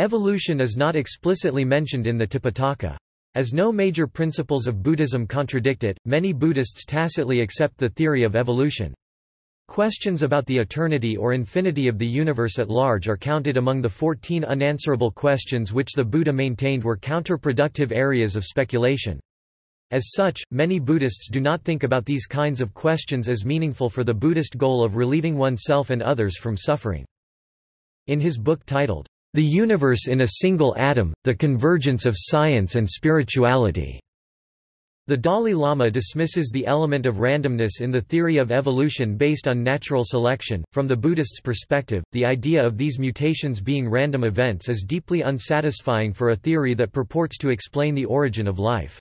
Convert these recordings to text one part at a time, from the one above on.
Evolution is not explicitly mentioned in the Tipitaka. As no major principles of Buddhism contradict it, many Buddhists tacitly accept the theory of evolution. Questions about the eternity or infinity of the universe at large are counted among the 14 unanswerable questions which the Buddha maintained were counterproductive areas of speculation. As such, many Buddhists do not think about these kinds of questions as meaningful for the Buddhist goal of relieving oneself and others from suffering. In his book titled, The Universe in a Single Atom, The Convergence of Science and Spirituality, the Dalai Lama dismisses the element of randomness in the theory of evolution based on natural selection. From the Buddhist's perspective, the idea of these mutations being random events is deeply unsatisfying for a theory that purports to explain the origin of life.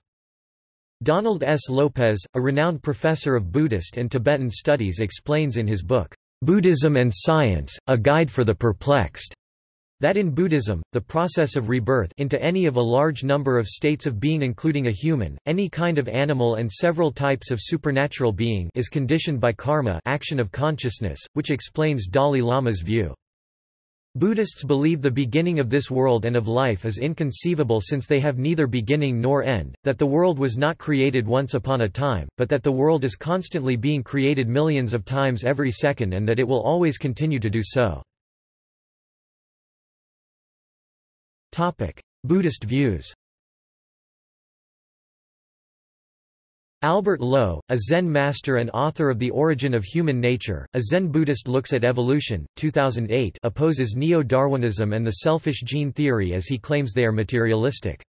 Donald S. Lopez, a renowned professor of Buddhist and Tibetan studies explains in his book, Buddhism and Science, A Guide for the Perplexed, that in Buddhism, the process of rebirth into any of a large number of states of being including a human, any kind of animal and several types of supernatural being is conditioned by karma action of consciousness, which explains Dalai Lama's view. Buddhists believe the beginning of this world and of life is inconceivable since they have neither beginning nor end, that the world was not created once upon a time, but that the world is constantly being created millions of times every second and that it will always continue to do so. Buddhist views Albert Low, a Zen master and author of The Origin of Human Nature, a Zen Buddhist looks at evolution, 2008 opposes neo-Darwinism and the selfish gene theory as he claims they are materialistic.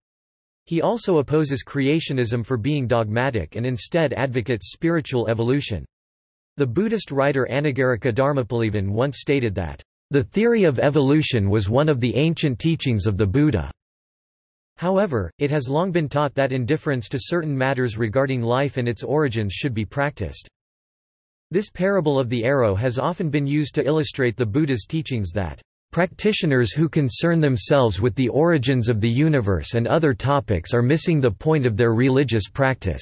He also opposes creationism for being dogmatic and instead advocates spiritual evolution. The Buddhist writer Anagarika Dharmapalavan once stated that, the theory of evolution was one of the ancient teachings of the Buddha. However, it has long been taught that indifference to certain matters regarding life and its origins should be practiced. This parable of the arrow has often been used to illustrate the Buddha's teachings that Practitioners who concern themselves with the origins of the universe and other topics are missing the point of their religious practice.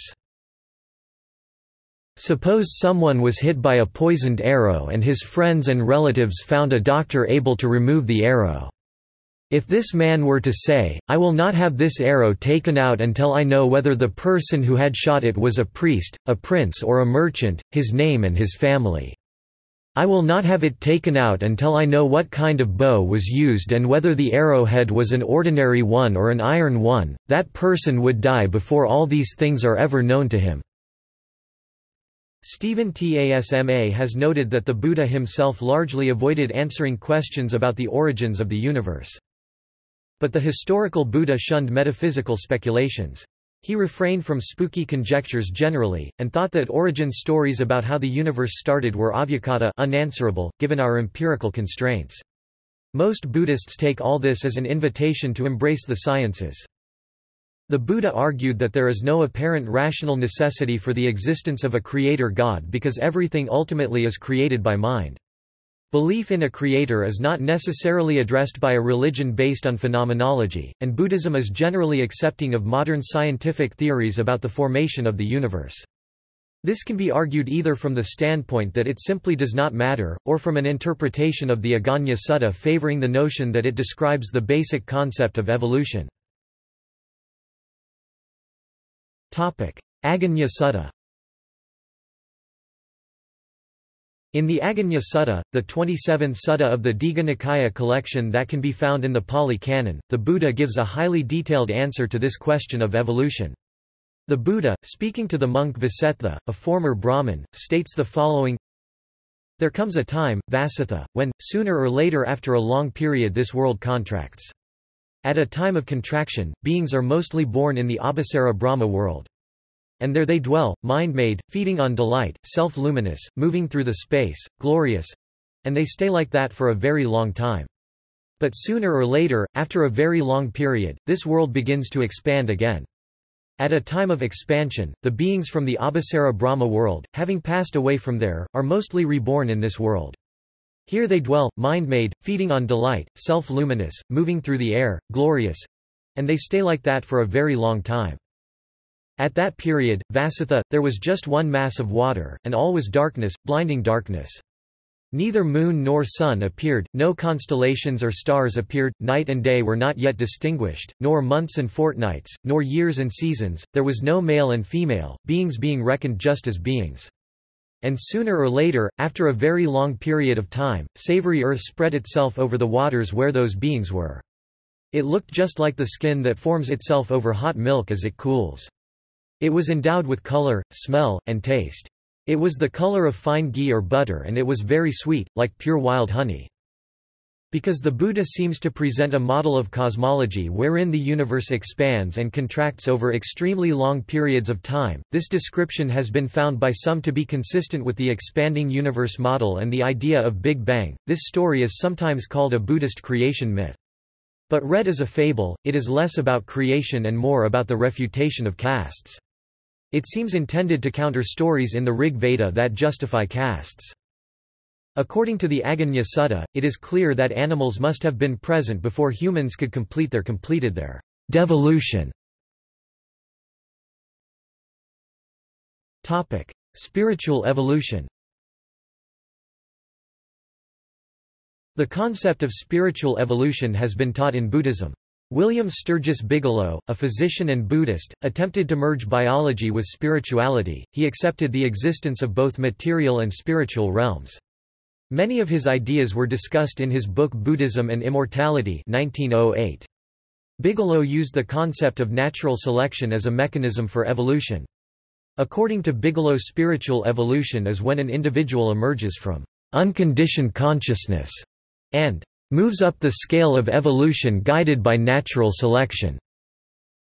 Suppose someone was hit by a poisoned arrow and his friends and relatives found a doctor able to remove the arrow. If this man were to say, I will not have this arrow taken out until I know whether the person who had shot it was a priest, a prince or a merchant, his name and his family. I will not have it taken out until I know what kind of bow was used and whether the arrowhead was an ordinary one or an iron one, that person would die before all these things are ever known to him. Stephen Asma has noted that the Buddha himself largely avoided answering questions about the origins of the universe. But the historical Buddha shunned metaphysical speculations. He refrained from spooky conjectures generally, and thought that origin stories about how the universe started were avyakata unanswerable, given our empirical constraints. Most Buddhists take all this as an invitation to embrace the sciences. The Buddha argued that there is no apparent rational necessity for the existence of a creator God because everything ultimately is created by mind. Belief in a creator is not necessarily addressed by a religion based on phenomenology, and Buddhism is generally accepting of modern scientific theories about the formation of the universe. This can be argued either from the standpoint that it simply does not matter, or from an interpretation of the Aggañña Sutta favoring the notion that it describes the basic concept of evolution. Aggañña Sutta In the Aggañña Sutta, the 27th sutta of the Digha Nikaya collection that can be found in the Pali Canon, the Buddha gives a highly detailed answer to this question of evolution. The Buddha, speaking to the monk Vasetha, a former Brahmin, states the following There comes a time, Vasetha, when, sooner or later after a long period this world contracts. At a time of contraction, beings are mostly born in the Abhassara Brahma world. And there they dwell, mind-made, feeding on delight, self-luminous, moving through the space, glorious. And they stay like that for a very long time. But sooner or later, after a very long period, this world begins to expand again. At a time of expansion, the beings from the Abhassara Brahma world, having passed away from there, are mostly reborn in this world. Here they dwell, mind-made, feeding on delight, self-luminous, moving through the air, glorious. And they stay like that for a very long time. At that period, Vasetha, there was just one mass of water, and all was darkness, blinding darkness. Neither moon nor sun appeared, no constellations or stars appeared, night and day were not yet distinguished, nor months and fortnights, nor years and seasons, there was no male and female, beings being reckoned just as beings. And sooner or later, after a very long period of time, savory earth spread itself over the waters where those beings were. It looked just like the skin that forms itself over hot milk as it cools. It was endowed with color, smell, and taste. It was the color of fine ghee or butter and it was very sweet, like pure wild honey. Because the Buddha seems to present a model of cosmology wherein the universe expands and contracts over extremely long periods of time, this description has been found by some to be consistent with the expanding universe model and the idea of Big Bang. This story is sometimes called a Buddhist creation myth. But read as a fable, it is less about creation and more about the refutation of castes. It seems intended to counter stories in the Rig Veda that justify castes. According to the Aggañña Sutta, it is clear that animals must have been present before humans could complete their completed their devolution. Topic: Spiritual evolution. The concept of spiritual evolution has been taught in Buddhism. William Sturgis Bigelow, a physician and Buddhist, attempted to merge biology with spirituality, he accepted the existence of both material and spiritual realms. Many of his ideas were discussed in his book Buddhism and Immortality 1908. Bigelow used the concept of natural selection as a mechanism for evolution. According to Bigelow spiritual evolution is when an individual emerges from unconditioned consciousness and moves up the scale of evolution guided by natural selection.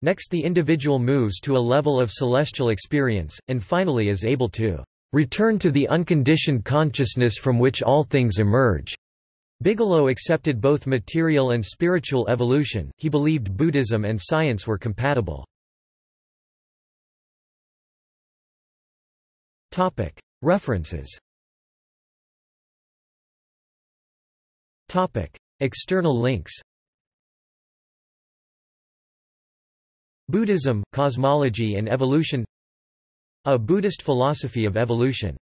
Next the individual moves to a level of celestial experience, and finally is able to return to the unconditioned consciousness from which all things emerge. Bigelow accepted both material and spiritual evolution, he believed Buddhism and science were compatible. References External links Buddhism, Cosmology and Evolution A Buddhist Philosophy of Evolution